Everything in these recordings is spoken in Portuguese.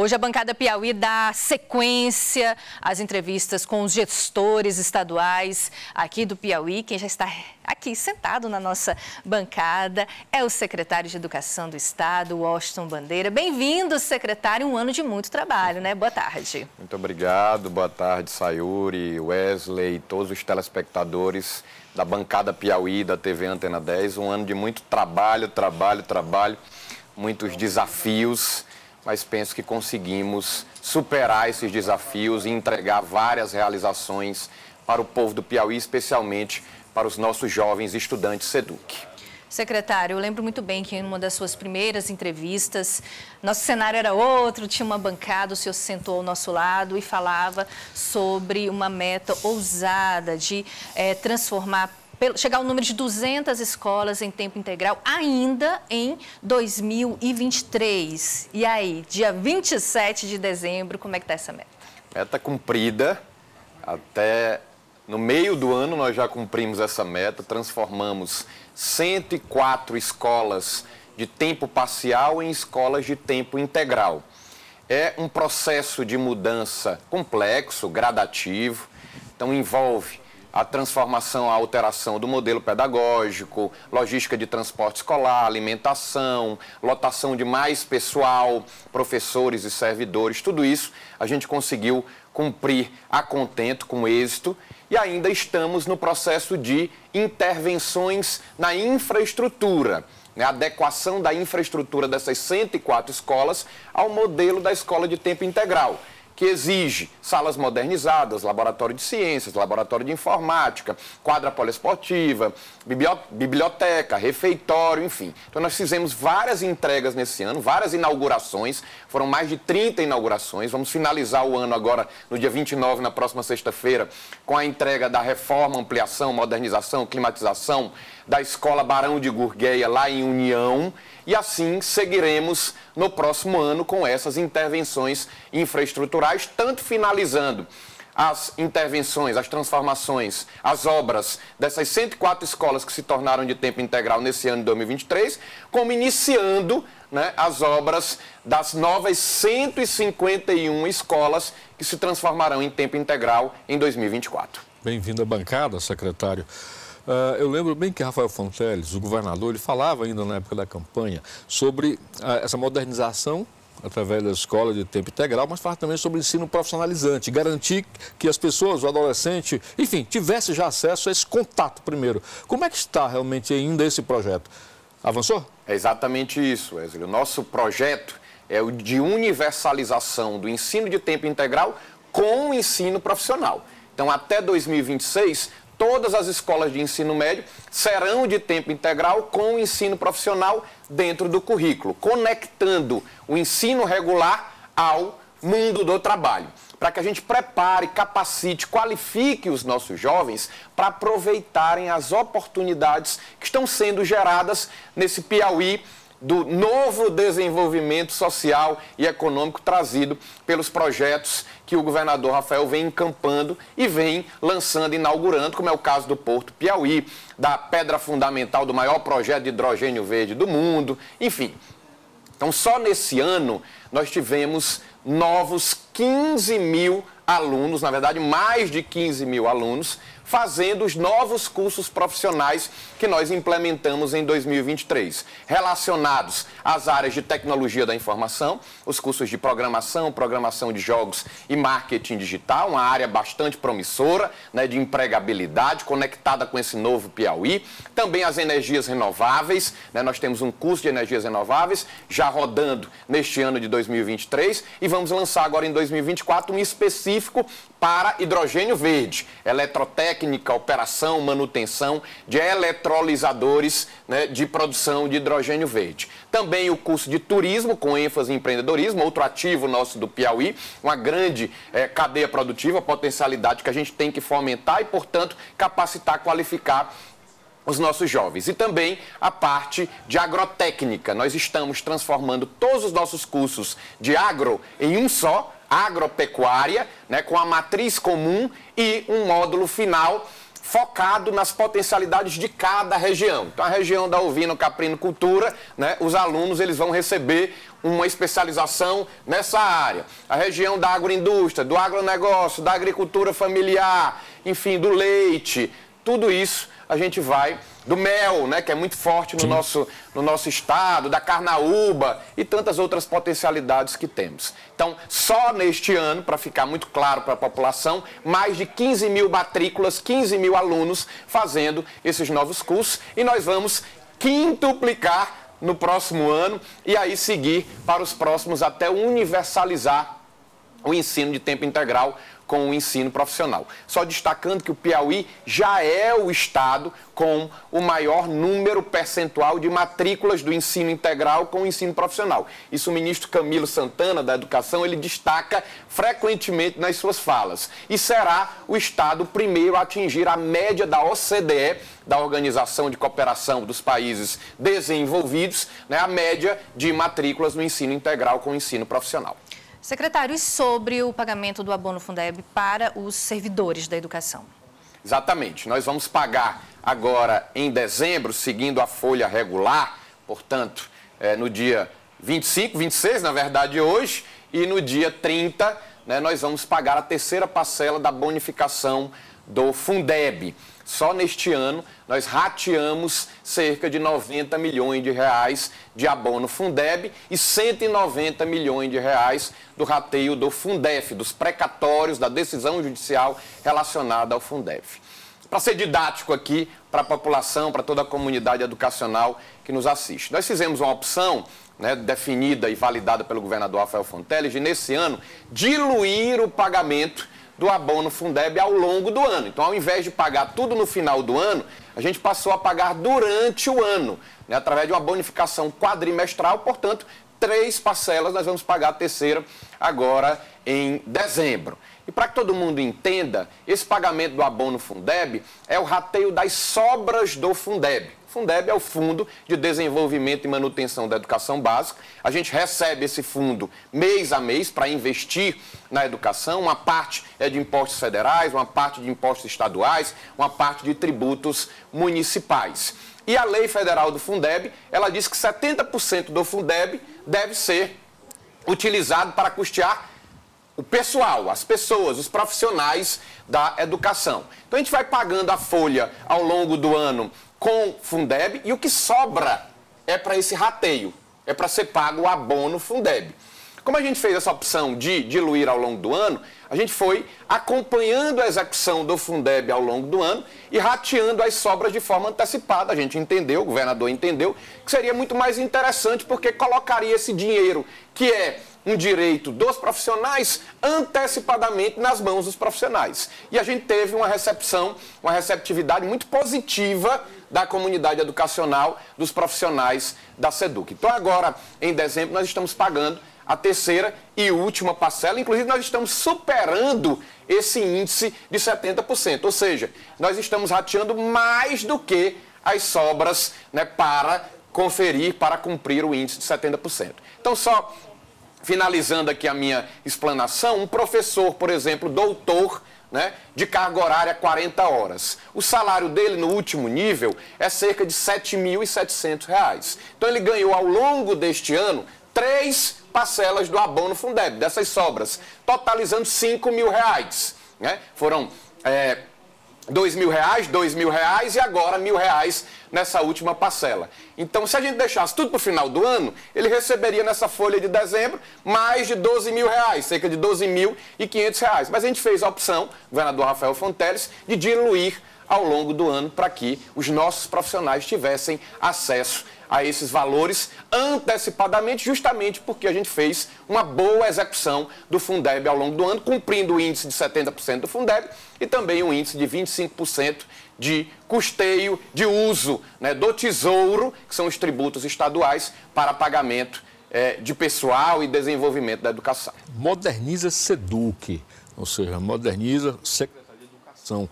Hoje a bancada Piauí dá sequência às entrevistas com os gestores estaduais aqui do Piauí. Quem já está aqui sentado na nossa bancada é o secretário de Educação do Estado, Washington Bandeira. Bem-vindo, secretário, um ano de muito trabalho, né? Boa tarde. Muito obrigado, boa tarde, Sayuri, Wesley, todos os telespectadores da bancada Piauí, da TV Antena 10. Um ano de muito trabalho, trabalho, trabalho, muitos desafios mas penso que conseguimos superar esses desafios e entregar várias realizações para o povo do Piauí, especialmente para os nossos jovens estudantes SEDUC. Secretário, eu lembro muito bem que em uma das suas primeiras entrevistas, nosso cenário era outro, tinha uma bancada, o senhor se sentou ao nosso lado e falava sobre uma meta ousada de é, transformar chegar ao número de 200 escolas em tempo integral ainda em 2023. E aí, dia 27 de dezembro, como é que está essa meta? Meta cumprida. Até no meio do ano nós já cumprimos essa meta, transformamos 104 escolas de tempo parcial em escolas de tempo integral. É um processo de mudança complexo, gradativo, então envolve a transformação, a alteração do modelo pedagógico, logística de transporte escolar, alimentação, lotação de mais pessoal, professores e servidores, tudo isso a gente conseguiu cumprir a contento, com êxito, e ainda estamos no processo de intervenções na infraestrutura. Né, adequação da infraestrutura dessas 104 escolas ao modelo da escola de tempo integral que exige salas modernizadas, laboratório de ciências, laboratório de informática, quadra poliesportiva, biblioteca, refeitório, enfim. Então nós fizemos várias entregas nesse ano, várias inaugurações, foram mais de 30 inaugurações. Vamos finalizar o ano agora no dia 29, na próxima sexta-feira, com a entrega da reforma, ampliação, modernização, climatização da Escola Barão de Gurgueia lá em União e assim seguiremos no próximo ano com essas intervenções infraestruturais, tanto finalizando as intervenções, as transformações, as obras dessas 104 escolas que se tornaram de tempo integral nesse ano de 2023, como iniciando né, as obras das novas 151 escolas que se transformarão em tempo integral em 2024. Bem-vindo à bancada, secretário. Uh, eu lembro bem que Rafael Fonteles, o governador, ele falava ainda na época da campanha sobre uh, essa modernização através da escola de tempo integral, mas fala também sobre ensino profissionalizante, garantir que as pessoas, o adolescente, enfim, tivesse já acesso a esse contato primeiro. Como é que está realmente ainda esse projeto? Avançou? É exatamente isso, Wesley. O nosso projeto é o de universalização do ensino de tempo integral com o ensino profissional. Então, até 2026, todas as escolas de ensino médio serão de tempo integral com o ensino profissional dentro do currículo, conectando o ensino regular ao mundo do trabalho. Para que a gente prepare, capacite, qualifique os nossos jovens para aproveitarem as oportunidades que estão sendo geradas nesse Piauí do novo desenvolvimento social e econômico trazido pelos projetos que o governador Rafael vem encampando e vem lançando, inaugurando, como é o caso do Porto Piauí, da pedra fundamental do maior projeto de hidrogênio verde do mundo, enfim. Então, só nesse ano nós tivemos novos 15 mil alunos, na verdade, mais de 15 mil alunos, fazendo os novos cursos profissionais que nós implementamos em 2023, relacionados às áreas de tecnologia da informação, os cursos de programação, programação de jogos e marketing digital, uma área bastante promissora, né, de empregabilidade, conectada com esse novo Piauí. Também as energias renováveis, né, nós temos um curso de energias renováveis já rodando neste ano de 2023 e vamos lançar agora em 2024 um específico para hidrogênio verde, eletrotécnica, operação, manutenção de eletrolisadores né, de produção de hidrogênio verde. Também o curso de turismo, com ênfase em empreendedorismo, outro ativo nosso do Piauí, uma grande é, cadeia produtiva, potencialidade que a gente tem que fomentar e, portanto, capacitar, qualificar os nossos jovens. E também a parte de agrotécnica. Nós estamos transformando todos os nossos cursos de agro em um só, agropecuária, né, com a matriz comum e um módulo final focado nas potencialidades de cada região. Então, a região da ovino, caprino, cultura, né, os alunos eles vão receber uma especialização nessa área. A região da agroindústria, do agronegócio, da agricultura familiar, enfim, do leite, tudo isso a gente vai do mel, né, que é muito forte no nosso, no nosso estado, da carnaúba e tantas outras potencialidades que temos. Então, só neste ano, para ficar muito claro para a população, mais de 15 mil matrículas, 15 mil alunos fazendo esses novos cursos e nós vamos quintuplicar no próximo ano e aí seguir para os próximos até universalizar o ensino de tempo integral com o ensino profissional. Só destacando que o Piauí já é o estado com o maior número percentual de matrículas do ensino integral com o ensino profissional. Isso o ministro Camilo Santana da Educação, ele destaca frequentemente nas suas falas. E será o estado primeiro a atingir a média da OCDE, da Organização de Cooperação dos Países Desenvolvidos, né, a média de matrículas no ensino integral com o ensino profissional. Secretário, e sobre o pagamento do abono Fundeb para os servidores da educação? Exatamente. Nós vamos pagar agora em dezembro, seguindo a folha regular, portanto, é, no dia 25, 26, na verdade, hoje, e no dia 30, né, nós vamos pagar a terceira parcela da bonificação do Fundeb. Só neste ano, nós rateamos cerca de 90 milhões de reais de abono Fundeb e 190 milhões de reais do rateio do Fundef, dos precatórios da decisão judicial relacionada ao Fundef. Para ser didático aqui para a população, para toda a comunidade educacional que nos assiste. Nós fizemos uma opção né, definida e validada pelo governador Rafael Fonteles de, nesse ano, diluir o pagamento do abono Fundeb ao longo do ano. Então, ao invés de pagar tudo no final do ano, a gente passou a pagar durante o ano, né, através de uma bonificação quadrimestral, portanto, três parcelas, nós vamos pagar a terceira agora em dezembro. E para que todo mundo entenda, esse pagamento do abono Fundeb é o rateio das sobras do Fundeb. Fundeb é o Fundo de Desenvolvimento e Manutenção da Educação Básica. A gente recebe esse fundo mês a mês para investir na educação. Uma parte é de impostos federais, uma parte de impostos estaduais, uma parte de tributos municipais. E a lei federal do Fundeb, ela diz que 70% do Fundeb deve ser utilizado para custear o pessoal, as pessoas, os profissionais da educação. Então a gente vai pagando a folha ao longo do ano com Fundeb e o que sobra é para esse rateio, é para ser pago o abono Fundeb. Como a gente fez essa opção de diluir ao longo do ano, a gente foi acompanhando a execução do Fundeb ao longo do ano e rateando as sobras de forma antecipada. A gente entendeu, o governador entendeu, que seria muito mais interessante porque colocaria esse dinheiro, que é um direito dos profissionais antecipadamente nas mãos dos profissionais. E a gente teve uma recepção, uma receptividade muito positiva da comunidade educacional, dos profissionais da SEDUC. Então agora, em dezembro, nós estamos pagando a terceira e última parcela, inclusive nós estamos superando esse índice de 70%, ou seja, nós estamos rateando mais do que as sobras né, para conferir, para cumprir o índice de 70%. Então, só finalizando aqui a minha explanação, um professor, por exemplo, doutor, né, de carga horária 40 horas. O salário dele no último nível é cerca de R$ 7.700. Então ele ganhou ao longo deste ano três parcelas do abono Fundeb, dessas sobras, totalizando 5 mil reais. Né? Foram é, dois mil reais, dois mil reais e agora mil reais nessa última parcela. Então, se a gente deixasse tudo para o final do ano, ele receberia nessa folha de dezembro mais de 12 mil reais, cerca de 12 mil e 500 reais. Mas a gente fez a opção, o governador Rafael Fonteles, de diluir ao longo do ano para que os nossos profissionais tivessem acesso a esses valores antecipadamente, justamente porque a gente fez uma boa execução do Fundeb ao longo do ano, cumprindo o índice de 70% do Fundeb e também um índice de 25% de custeio de uso né, do tesouro, que são os tributos estaduais, para pagamento é, de pessoal e desenvolvimento da educação. Moderniza SEDUC, ou seja, moderniza Secretaria de Educação.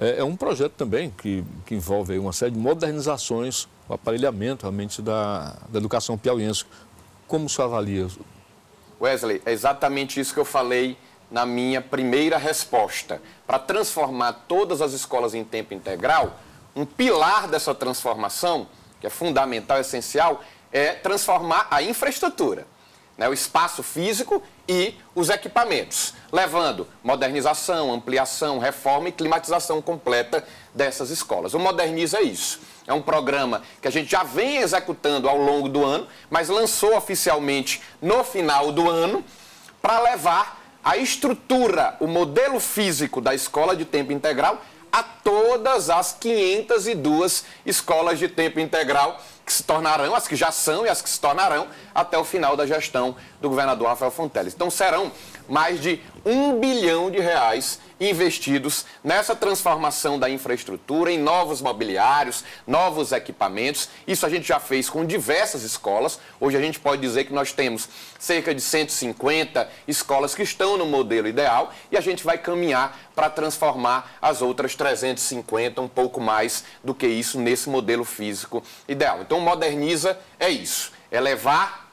É, é um projeto também que, que envolve uma série de modernizações o aparelhamento realmente da, da educação piauiense. Como o senhor avalia? Wesley, é exatamente isso que eu falei na minha primeira resposta. Para transformar todas as escolas em tempo integral, um pilar dessa transformação, que é fundamental, essencial, é transformar a infraestrutura, né, o espaço físico e os equipamentos, levando modernização, ampliação, reforma e climatização completa dessas escolas. O Moderniza é isso. É um programa que a gente já vem executando ao longo do ano, mas lançou oficialmente no final do ano para levar a estrutura, o modelo físico da escola de tempo integral a todas as 502 escolas de tempo integral que se tornarão, as que já são e as que se tornarão até o final da gestão do governador Rafael Fonteles. Então serão mais de um bilhão de reais investidos nessa transformação da infraestrutura, em novos mobiliários, novos equipamentos. Isso a gente já fez com diversas escolas. Hoje a gente pode dizer que nós temos cerca de 150 escolas que estão no modelo ideal e a gente vai caminhar para transformar as outras 350, um pouco mais do que isso, nesse modelo físico ideal. Então, moderniza é isso, é levar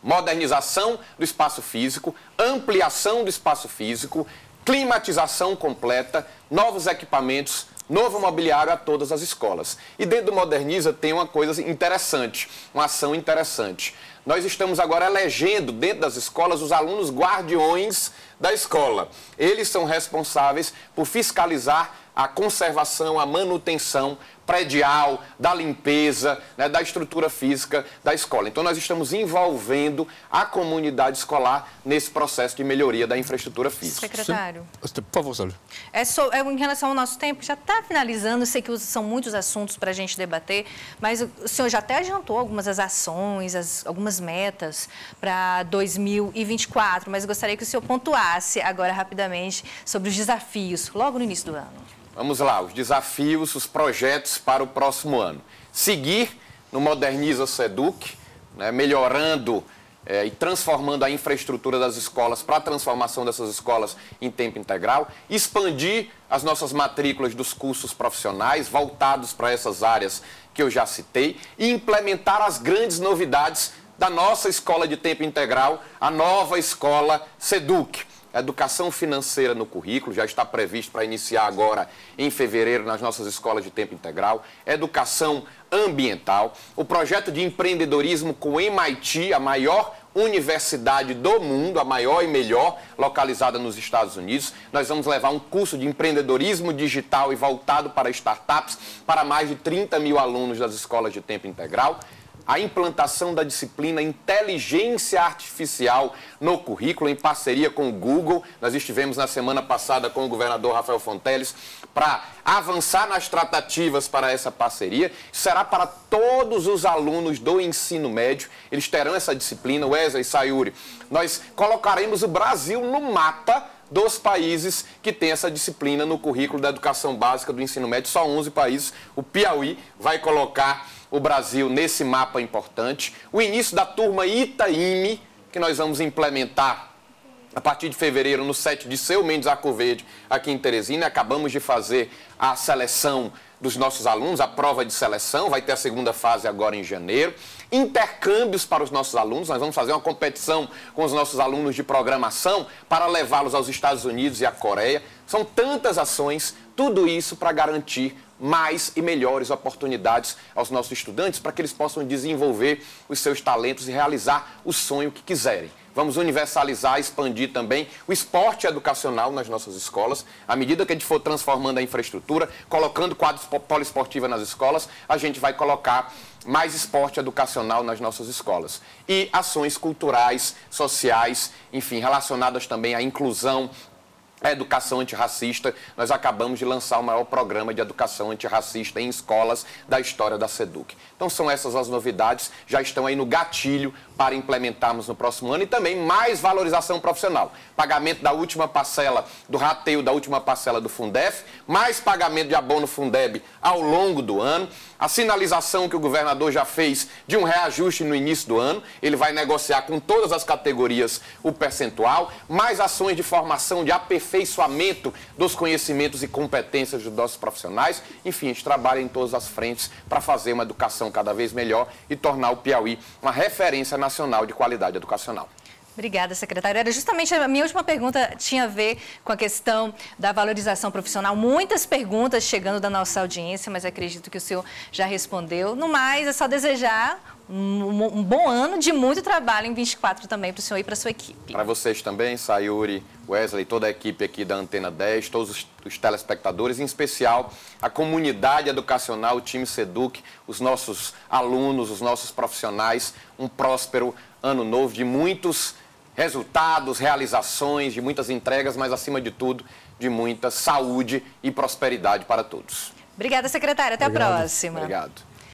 modernização do espaço físico, ampliação do espaço físico, climatização completa, novos equipamentos, novo mobiliário a todas as escolas. E dentro do Moderniza tem uma coisa interessante, uma ação interessante. Nós estamos agora elegendo dentro das escolas os alunos guardiões da escola. Eles são responsáveis por fiscalizar a conservação, a manutenção predial, da limpeza, né, da estrutura física da escola. Então, nós estamos envolvendo a comunidade escolar nesse processo de melhoria da infraestrutura física. Secretário. Sim. Por favor, Sérgio. É, so, é em relação ao nosso tempo, já está finalizando, sei que são muitos assuntos para a gente debater, mas o senhor já até adiantou algumas das ações, as, algumas metas para 2024, mas gostaria que o senhor pontuasse agora rapidamente sobre os desafios, logo no início do ano. Vamos lá, os desafios, os projetos para o próximo ano. Seguir no Moderniza Seduc, né, melhorando é, e transformando a infraestrutura das escolas para a transformação dessas escolas em tempo integral, expandir as nossas matrículas dos cursos profissionais voltados para essas áreas que eu já citei. E implementar as grandes novidades da nossa escola de tempo integral, a nova escola Seduc educação financeira no currículo, já está previsto para iniciar agora em fevereiro nas nossas escolas de tempo integral, educação ambiental, o projeto de empreendedorismo com MIT, a maior universidade do mundo, a maior e melhor, localizada nos Estados Unidos. Nós vamos levar um curso de empreendedorismo digital e voltado para startups para mais de 30 mil alunos das escolas de tempo integral a implantação da disciplina Inteligência Artificial no currículo, em parceria com o Google. Nós estivemos na semana passada com o governador Rafael Fonteles para avançar nas tratativas para essa parceria. Será para todos os alunos do ensino médio. Eles terão essa disciplina. Wesley Sayuri, nós colocaremos o Brasil no mapa dos países que têm essa disciplina no currículo da educação básica do ensino médio. Só 11 países. O Piauí vai colocar o Brasil nesse mapa importante. O início da turma Itaime, que nós vamos implementar a partir de fevereiro no sete de Seu Mendes Arcoverde, aqui em Teresina. Acabamos de fazer a seleção dos nossos alunos, a prova de seleção, vai ter a segunda fase agora em janeiro. Intercâmbios para os nossos alunos, nós vamos fazer uma competição com os nossos alunos de programação para levá-los aos Estados Unidos e à Coreia. São tantas ações, tudo isso para garantir mais e melhores oportunidades aos nossos estudantes para que eles possam desenvolver os seus talentos e realizar o sonho que quiserem. Vamos universalizar, expandir também o esporte educacional nas nossas escolas. À medida que a gente for transformando a infraestrutura, colocando quadros poliesportivos nas escolas, a gente vai colocar mais esporte educacional nas nossas escolas. E ações culturais, sociais, enfim, relacionadas também à inclusão a educação antirracista, nós acabamos de lançar o maior programa de educação antirracista em escolas da história da SEDUC. Então são essas as novidades, já estão aí no gatilho para implementarmos no próximo ano e também mais valorização profissional. Pagamento da última parcela, do rateio da última parcela do Fundef, mais pagamento de abono Fundeb ao longo do ano, a sinalização que o governador já fez de um reajuste no início do ano, ele vai negociar com todas as categorias o percentual, mais ações de formação, de aperfeiçoamento dos conhecimentos e competências dos nossos profissionais. Enfim, a gente trabalha em todas as frentes para fazer uma educação cada vez melhor e tornar o Piauí uma referência nacional de qualidade educacional. Obrigada, secretária. Era justamente a minha última pergunta tinha a ver com a questão da valorização profissional. Muitas perguntas chegando da nossa audiência, mas acredito que o senhor já respondeu. No mais, é só desejar um, um bom ano de muito trabalho em 24 também para o senhor e para a sua equipe. Para vocês também, Sayuri, Wesley, toda a equipe aqui da Antena 10, todos os, os telespectadores, em especial a comunidade educacional, o time SEDUC, os nossos alunos, os nossos profissionais, um próspero ano novo de muitos resultados, realizações, de muitas entregas, mas acima de tudo, de muita saúde e prosperidade para todos. Obrigada, secretária. Até Obrigado. a próxima. Obrigado.